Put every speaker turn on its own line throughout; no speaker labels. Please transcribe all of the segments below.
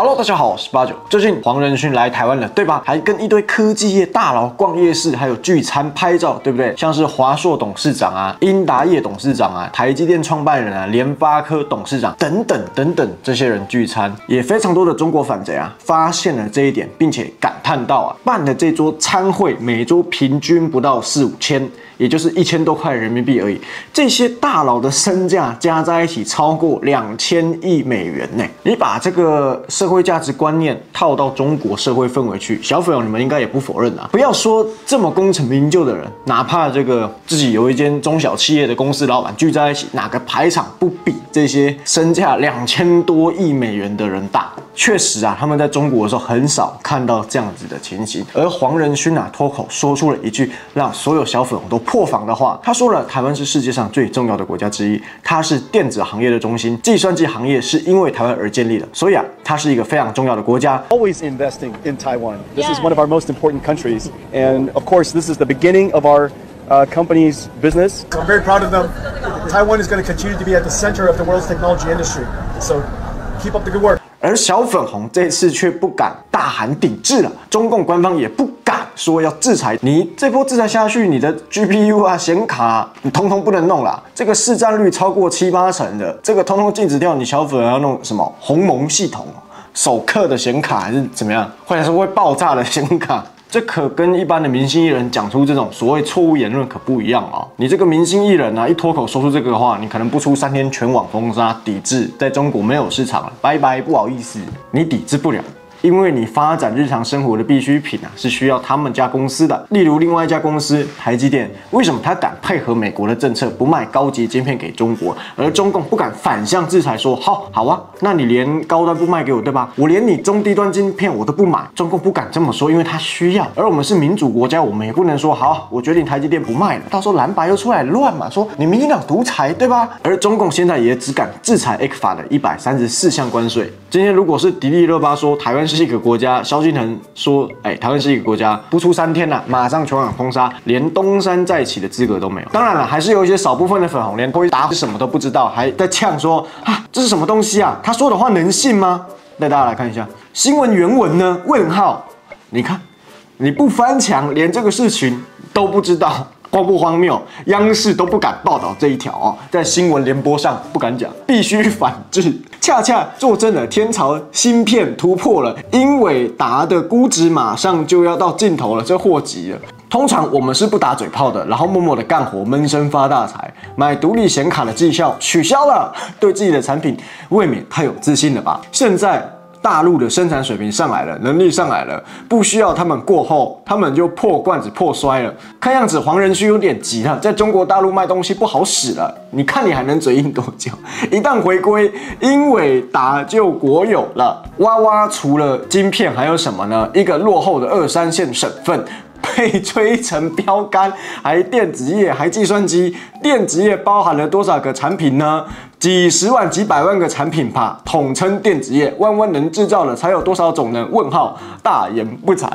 Hello，大家好，我是八九。最近黄仁勋来台湾了，对吧？还跟一堆科技业大佬逛夜市，还有聚餐拍照，对不对？像是华硕董事长啊、英达业董事长啊、台积电创办人啊、联发科董事长等等等等，这些人聚餐，也非常多的中国反贼啊发现了这一点，并且感叹到啊，办的这桌餐会每桌平均不到四五千。也就是一千多块人民币而已，这些大佬的身价加在一起超过两千亿美元呢。你把这个社会价值观念套到中国社会氛围去，小粉友你们应该也不否认啊。不要说这么功成名就的人，哪怕这个自己有一间中小企业的公司老板聚在一起，哪个排场不比这些身价两千多亿美元的人大？确实啊，他们在中国的时候很少看到这样子的情形。而黄仁勋啊，脱口说出了一句让所有小粉红都破防的话。他说了，台湾是世界上最重要的国家之一，它是电子行业的中心，计算机行业是因为台湾而建立的，所以啊，它是一个非常重要的国家。
Always investing in Taiwan. This is one of our most important countries, and of course, this is the beginning of our uh, company's business.
I'm very proud of them. Taiwan is going to continue to be at the center of the world's technology industry. So keep up the good work.
而小粉红这次却不敢大喊抵制了，中共官方也不敢说要制裁你。这波制裁下去，你的 GPU 啊、显卡，你通通不能弄了。这个市占率超过七八成的，这个通通禁止掉。你小粉要弄什么鸿蒙系统、首刻的显卡还是怎么样，或者是会爆炸的显卡？这可跟一般的明星艺人讲出这种所谓错误言论可不一样啊！你这个明星艺人啊，一脱口说出这个话，你可能不出三天全网封杀抵制，在中国没有市场了，拜拜，不好意思，你抵制不了。因为你发展日常生活的必需品啊，是需要他们家公司的。例如另外一家公司台积电，为什么他敢配合美国的政策，不卖高级晶片给中国，而中共不敢反向制裁，说好好啊，那你连高端不卖给我，对吧？我连你中低端晶片我都不买。中共不敢这么说，因为他需要。而我们是民主国家，我们也不能说好，我决定台积电不卖了，到时候蓝白又出来乱嘛，说你民进党独裁，对吧？而中共现在也只敢制裁 X 法的一百三十四项关税。今天如果是迪丽热巴说台湾。是一个国家，萧敬腾说：“哎，台湾是一个国家，不出三天了，马上全网封杀，连东山再起的资格都没有。”当然了，还是有一些少部分的粉红连回答什么都不知道，还在呛说：“啊，这是什么东西啊？他说的话能信吗？”带大家来看一下新闻原文呢？问号，你看，你不翻墙，连这个事情都不知道。荒不荒谬？央视都不敢报道这一条啊，在新闻联播上不敢讲，必须反制。恰恰作证了，天朝芯片突破了，英伟达的估值马上就要到尽头了，这祸急了。通常我们是不打嘴炮的，然后默默的干活，闷声发大财。买独立显卡的绩效取消了，对自己的产品未免太有自信了吧？现在。大陆的生产水平上来了，能力上来了，不需要他们过后，他们就破罐子破摔了。看样子黄仁勋有点急了，在中国大陆卖东西不好使了。你看你还能嘴硬多久？一旦回归，英伟达就国有了。哇哇，除了晶片还有什么呢？一个落后的二三线省份。被吹成标杆，还电子业，还计算机。电子业包含了多少个产品呢？几十万、几百万个产品吧，统称电子业。弯弯能制造了，才有多少种呢？问号，大言不惭。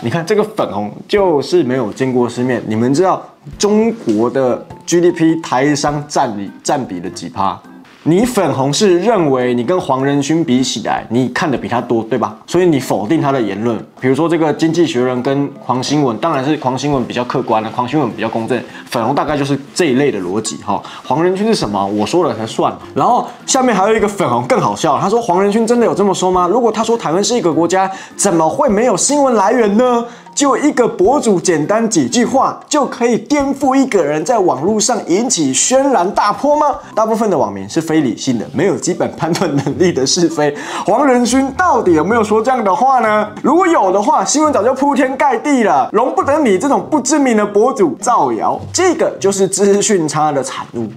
你看这个粉红，就是没有见过世面。你们知道中国的 GDP 台商占比占比的几趴？你粉红是认为你跟黄仁勋比起来，你看的比他多，对吧？所以你否定他的言论。比如说这个经济学人跟黄新闻，当然是黄新闻比较客观了，黄新闻比较公正。粉红大概就是这一类的逻辑哈。黄仁勋是什么？我说了才算。然后下面还有一个粉红更好笑，他说黄仁勋真的有这么说吗？如果他说台湾是一个国家，怎么会没有新闻来源呢？就一个博主简单几句话就可以颠覆一个人在网络上引起轩然大波吗？大部分的网民是非理性的，没有基本判断能力的是非。黄仁勋到底有没有说这样的话呢？如果有的话，新闻早就铺天盖地了，容不得你这种不知名的博主造谣。这个就是资讯差的产物。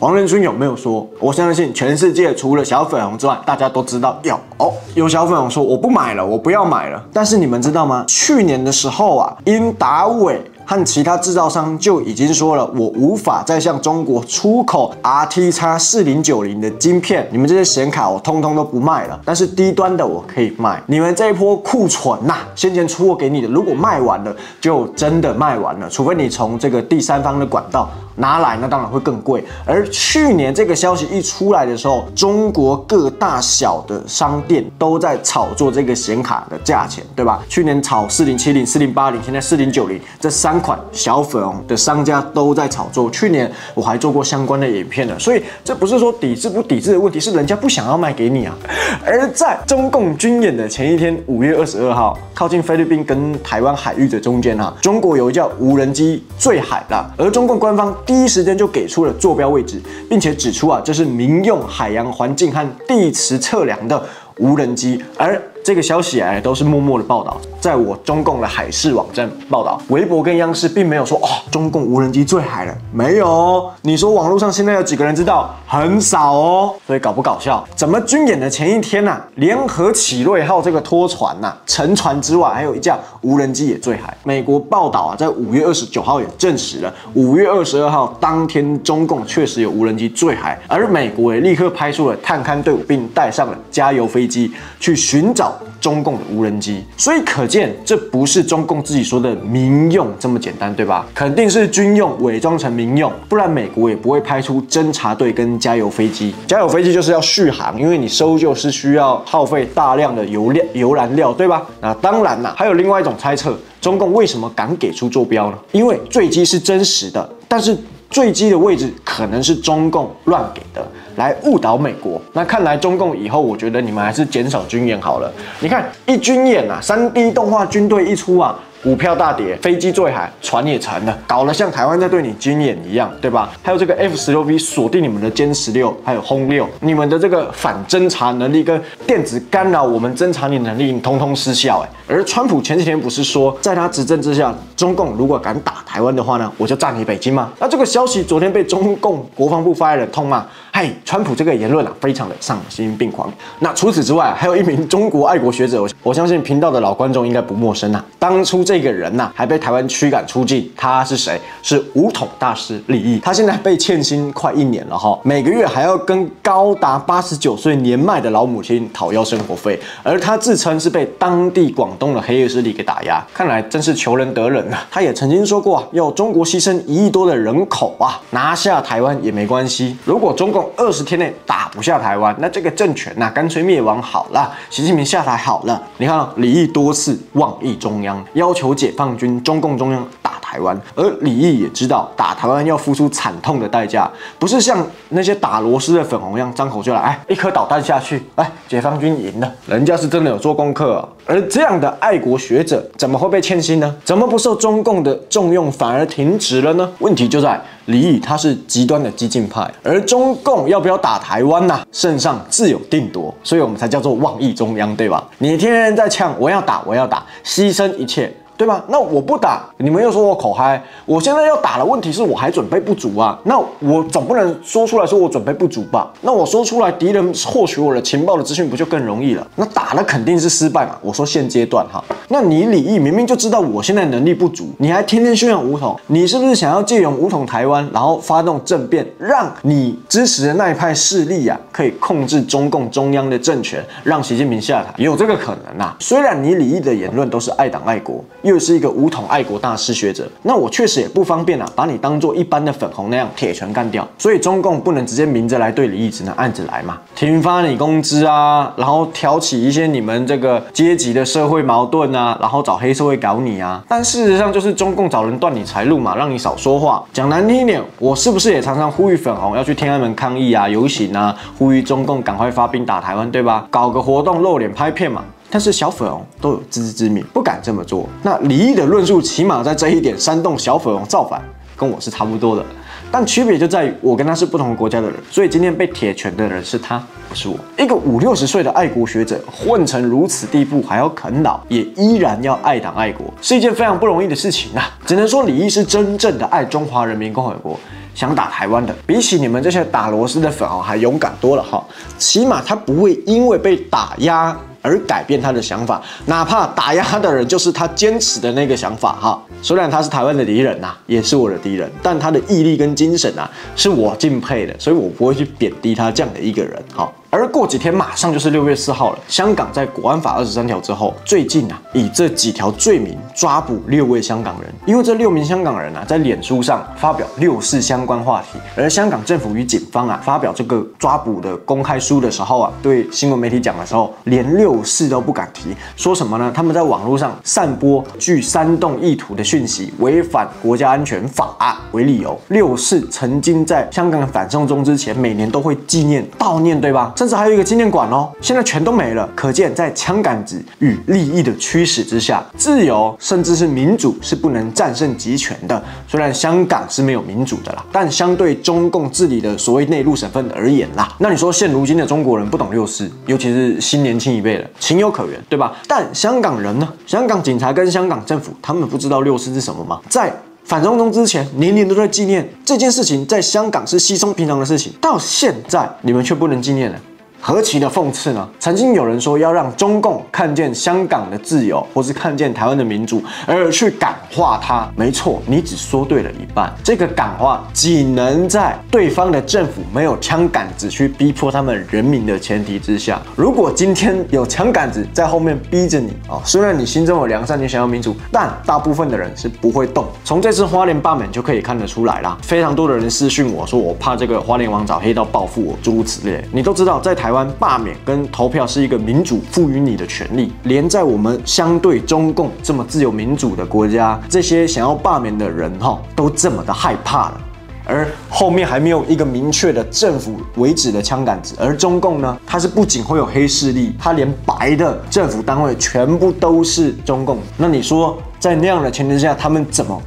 黄仁勋有没有说？我相信全世界除了小粉红之外，大家都知道有哦。有小粉红说我不买了，我不要买了。但是你们知道吗？去年的时候啊，英达伟和其他制造商就已经说了，我无法再向中国出口 RTX 四零九零的晶片，你们这些显卡我通通都不卖了。但是低端的我可以卖。你们这一波库存呐，先前出货给你的，如果卖完了，就真的卖完了，除非你从这个第三方的管道。拿来那当然会更贵。而去年这个消息一出来的时候，中国各大小的商店都在炒作这个显卡的价钱，对吧？去年炒四零七零、四零八零，现在四零九零，这三款小粉红的商家都在炒作。去年我还做过相关的影片呢，所以这不是说抵制不抵制的问题，是人家不想要卖给你啊。而在中共军演的前一天，五月二十二号，靠近菲律宾跟台湾海域的中间啊，中国有一架无人机坠海了，而中共官方第一时间就给出了坐标位置，并且指出啊，这是民用海洋环境和地磁测量的无人机，而。这个消息哎，都是默默的报道，在我中共的海事网站报道，微博跟央视并没有说哦，中共无人机坠海了，没有。你说网络上现在有几个人知道？很少哦。所以搞不搞笑？怎么军演的前一天呢？联合启瑞号这个拖船呐，沉船之外，还有一架无人机也坠海。美国报道啊，在五月二十九号也证实了，五月二十二号当天中共确实有无人机坠海，而美国也立刻派出了探勘队伍，并带上了加油飞机去寻找。中共的无人机，所以可见这不是中共自己说的民用这么简单，对吧？肯定是军用伪装成民用，不然美国也不会派出侦察队跟加油飞机。加油飞机就是要续航，因为你搜救是需要耗费大量的油料、油燃料，对吧？那当然啦，还有另外一种猜测，中共为什么敢给出坐标呢？因为坠机是真实的，但是坠机的位置可能是中共乱给的。来误导美国，那看来中共以后，我觉得你们还是减少军演好了。你看一军演啊，三 D 动画军队一出啊。股票大跌，飞机坠海，船也沉了，搞得像台湾在对你军演一样，对吧？还有这个 F 十六 V 锁定你们的歼十六，还有轰六，你们的这个反侦察能力跟电子干扰我们侦察你能力，通通失效哎。而川普前几天不是说，在他执政之下，中共如果敢打台湾的话呢，我就炸你北京吗？那这个消息昨天被中共国防部发言人痛骂，嗨，川普这个言论啊，非常的丧心病狂。那除此之外，还有一名中国爱国学者，我相信频道的老观众应该不陌生啊，当初这。这个人呐，还被台湾驱赶出境。他是谁？是武统大师李毅。他现在被欠薪快一年了哈，每个月还要跟高达八十九岁年迈的老母亲讨要生活费。而他自称是被当地广东的黑恶势力给打压，看来真是求人得人啊。他也曾经说过啊，要中国牺牲一亿多的人口啊，拿下台湾也没关系。如果中共二十天内打不下台湾，那这个政权呐，干脆灭亡好了，习近平下台好了。你看李毅多次妄议中央，要求。求解放军、中共中央打台湾，而李毅也知道打台湾要付出惨痛的代价，不是像那些打螺丝的粉红一样张口就来，哎，一颗导弹下去，哎，解放军赢了，人家是真的有做功课。而这样的爱国学者怎么会被欠薪呢？怎么不受中共的重用，反而停职了呢？问题就在李毅他是极端的激进派，而中共要不要打台湾呢？圣上自有定夺，所以我们才叫做妄议中央，对吧？你天天在呛我要打，我要打，牺牲一切。对吧？那我不打，你们又说我口嗨。我现在要打的，问题是我还准备不足啊。那我总不能说出来说我准备不足吧？那我说出来，敌人获取我的情报的资讯不就更容易了？那打了肯定是失败嘛。我说现阶段哈，那你李毅明明就知道我现在能力不足，你还天天宣扬武统，你是不是想要借用武统台湾，然后发动政变，让你支持的那一派势力呀，可以控制中共中央的政权，让习近平下台？有这个可能呐。虽然你李毅的言论都是爱党爱国。又是一个武统爱国大师学者，那我确实也不方便啊，把你当做一般的粉红那样铁拳干掉。所以中共不能直接明着来对李毅，只能暗着来嘛，停发你工资啊，然后挑起一些你们这个阶级的社会矛盾啊，然后找黑社会搞你啊。但事实上就是中共找人断你财路嘛，让你少说话。讲难听一点，我是不是也常常呼吁粉红要去天安门抗议啊、游行啊，呼吁中共赶快发兵打台湾，对吧？搞个活动露脸拍片嘛。但是小粉红都有自知之明，不敢这么做。那李毅的论述起码在这一点煽动小粉红造反，跟我是差不多的。但区别就在于我跟他是不同国家的人，所以今天被铁拳的人是他，不是我。一个五六十岁的爱国学者混成如此地步，还要啃老，也依然要爱党爱国，是一件非常不容易的事情啊！只能说李毅是真正的爱中华人民共和国，想打台湾的，比起你们这些打螺丝的粉红还勇敢多了哈。起码他不会因为被打压。而改变他的想法，哪怕打压他的人就是他坚持的那个想法哈。虽然他是台湾的敌人呐，也是我的敌人，但他的毅力跟精神啊，是我敬佩的，所以我不会去贬低他这样的一个人哈。过几天马上就是六月四号了。香港在国安法二十三条之后，最近啊以这几条罪名抓捕六位香港人，因为这六名香港人啊在脸书上发表六四相关话题，而香港政府与警方啊发表这个抓捕的公开书的时候啊，对新闻媒体讲的时候，连六四都不敢提，说什么呢？他们在网络上散播具煽动意图的讯息，违反国家安全法为理由。六四曾经在香港反送中之前，每年都会纪念悼念，对吧？甚至还还有一个纪念馆哦，现在全都没了。可见在枪杆子与利益的驱使之下，自由甚至是民主是不能战胜集权的。虽然香港是没有民主的啦，但相对中共治理的所谓内陆省份而言啦，那你说现如今的中国人不懂六四，尤其是新年轻一辈的，情有可原，对吧？但香港人呢？香港警察跟香港政府，他们不知道六四是什么吗？在反送中之前，年年都在纪念这件事情，在香港是稀松平常的事情，到现在你们却不能纪念了。何其的讽刺呢？曾经有人说要让中共看见香港的自由，或是看见台湾的民主，而去感化它。没错，你只说对了一半。这个感化仅能在对方的政府没有枪杆子去逼迫他们人民的前提之下。如果今天有枪杆子在后面逼着你哦，虽然你心中有良善，你想要民主，但大部分的人是不会动。从这次花莲罢免就可以看得出来啦。非常多的人私讯我说，我怕这个花莲王找黑道报复我，诸如此类。你都知道，在台湾。罢免跟投票是一个民主赋予你的权利，连在我们相对中共这么自由民主的国家，这些想要罢免的人哈，都这么的害怕了，而后面还没有一个明确的政府为止的枪杆子，而中共呢，它是不仅会有黑势力，它连白的政府单位全部都是中共，那你说在那样的前提下，他们怎么？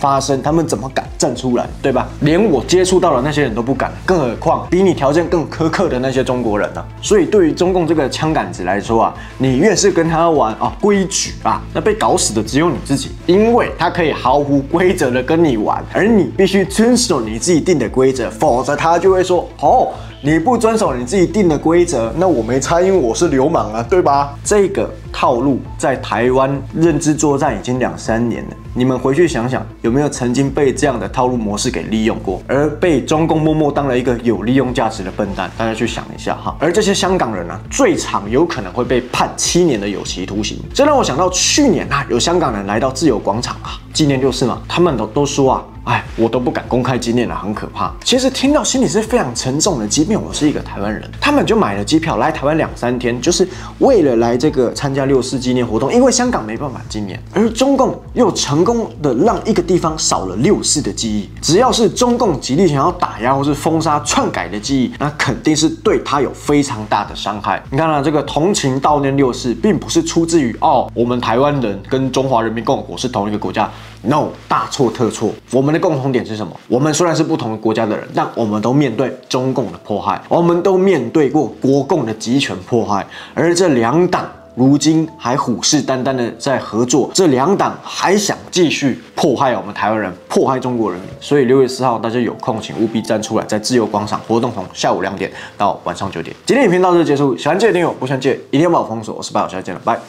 发生，他们怎么敢站出来，对吧？连我接触到的那些人都不敢，更何况比你条件更苛刻的那些中国人呢？所以，对于中共这个枪杆子来说啊，你越是跟他玩啊规矩啊，那被搞死的只有你自己，因为他可以毫无规则的跟你玩，而你必须遵守你自己定的规则，否则他就会说哦。你不遵守你自己定的规则，那我没差，因为我是流氓啊，对吧？这个套路在台湾认知作战已经两三年了，你们回去想想，有没有曾经被这样的套路模式给利用过，而被中共默默当了一个有利用价值的笨蛋？大家去想一下哈。而这些香港人呢，最长有可能会被判七年的有期徒刑。这让我想到去年啊，有香港人来到自由广场啊，纪念六四嘛，他们都都说啊。哎，我都不敢公开纪念了，很可怕。其实听到心里是非常沉重的。即便我是一个台湾人，他们就买了机票来台湾两三天，就是为了来这个参加六四纪念活动。因为香港没办法纪念，而中共又成功的让一个地方少了六四的记忆。只要是中共极力想要打压或是封杀篡改的记忆，那肯定是对他有非常大的伤害。你看啊，这个同情悼念六四，并不是出自于哦，我们台湾人跟中华人民共和国是同一个国家。No，大错特错。我们的共同点是什么？我们虽然是不同的国家的人，但我们都面对中共的迫害，我们都面对过国共的集权迫害。而这两党如今还虎视眈眈的在合作，这两党还想继续迫害我们台湾人，迫害中国人民。所以六月四号，大家有空请务必站出来，在自由广场活动，从下午两点到晚上九点。今天影片到这结束，喜欢记得订阅，不喜欢记得一定要把我封锁。我是白小下见了，拜。